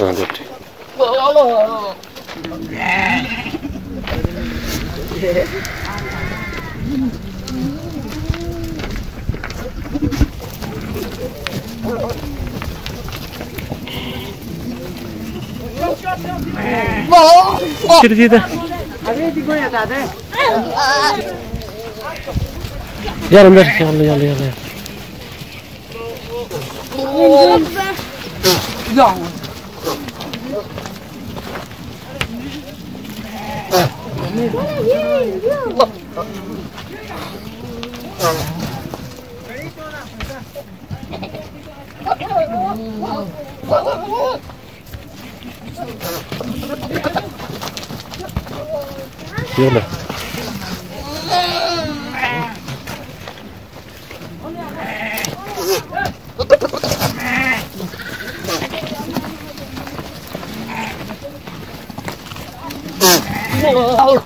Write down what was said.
안 됐대. De. Yarım ver. Yalı yalı yalı. Siêu lực Oh